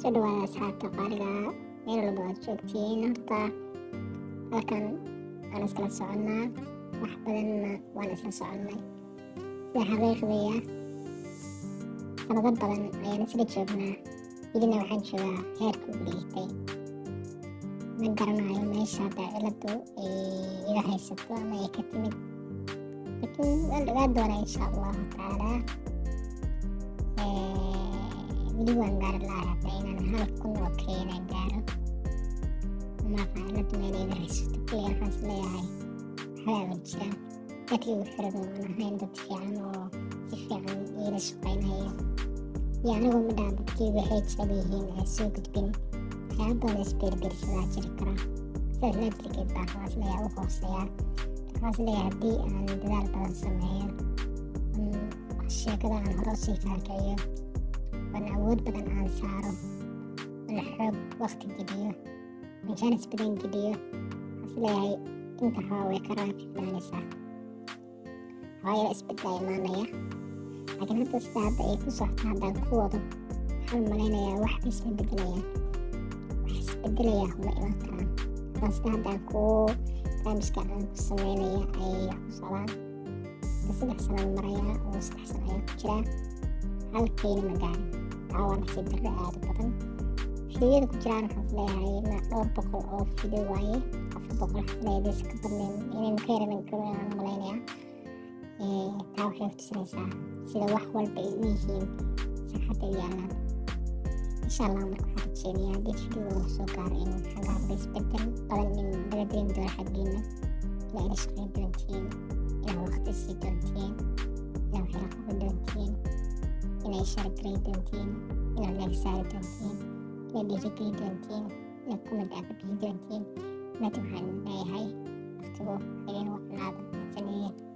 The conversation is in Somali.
soo dhawaada asxaabta qaaliga meel walba aad joogtiin horta halkan waan iskala soconnaa wax badanna waan isla soconnay sida xaqiiqdaya sanado badan ayaan isla joognaa idina waxaan joogaa heerka ugu liitay ma garanayo meesha hadda ciladu iga haysato ama ay ka timid laakiin waan ogaa doonaa insha allahu tacaala weli waan gaari lahaa hadda inaan hal kun oo keena gaaro maaqa ciladu meel iga haysato kulli waxaas leeyahay waxbaa jiraan dadkii ugu xiran waan ahayn dad fiican oo si fiican iila shaqaynayo iyo anigoo midhaa dadkii waxay jecel yihiin ay soo gudbin waxyaaba badan isbeerbeersadaa jiri kara sidaas laaftirkeed baa waxaas leeyahay u hooseeyaa waxaas leeyahay haddii aan dadaal badan sameeyo sheekada aan hore usii kaarkayo oon awood badan aan saaro oon xoog waqti geliyo oon jaanis badan geliyo waxaas leeyahay inta hawaa way ka raafifaanaysaa hawaa isbedlaa imaanaya laakiin hadda sida hadda ay ku socto haddaan ku wado waxaan malaynayaa waxba isma bedelayaan wax isbedelayaa huma iman karaan haddaan sida haddaan ku barnaamijka aan ku sameynaya ay wax ku socdaan saddex sanaan marayaa oo saddex ayaa ku jiraa halkay magaalo daawana si barro aada badan fiidyada ku jiraan waxaan kuleeyahay ilaa dhowr boqol oo fiido waaye afar boqol xafladees ka badnayn inaynu ka yaradan karin aan malaynayaa taa waxay kutusinaysaa sida wax walba ay u yihiin saxadda u yaalaan insha allah marka waxaan rajeynayaa haddii fiidyoda la soo gaaro in xagaarba isbeddel badan in laga dareemi doono xaggeena ilaa ina shaqayn doontihiin ilaa waqti sii doontihiin ilaa waxay qaban doontihiin Glycerate-13, Glycerate-13, Glycerate-13, Glycerate-13, Natuhan, Dayhay, Gusto ko, kaya nung kalaban sa liyan.